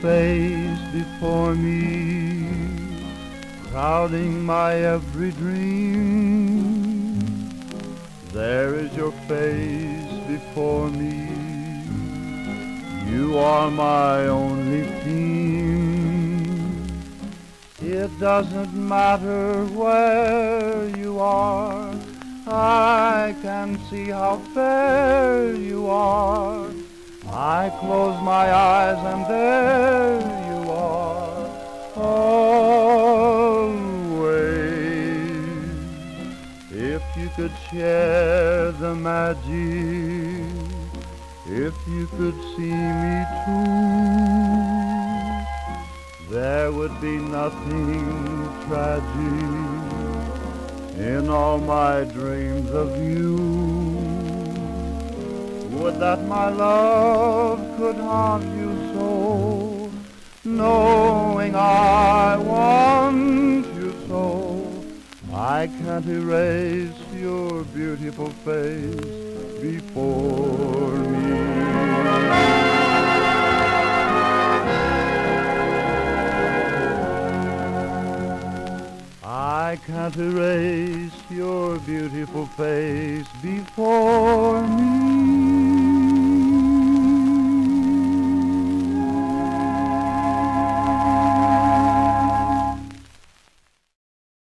face before me, crowding my every dream. There is your face before me. You are my only theme. It doesn't matter where you are. I can see how fair you are. I close my eyes and there you are. Always. If you could share the magic, if you could see me too, there would be nothing tragic in all my dreams of you. Would that my love could haunt you so, knowing I want you so. I can't erase your beautiful face before me. I can't erase your beautiful face before me.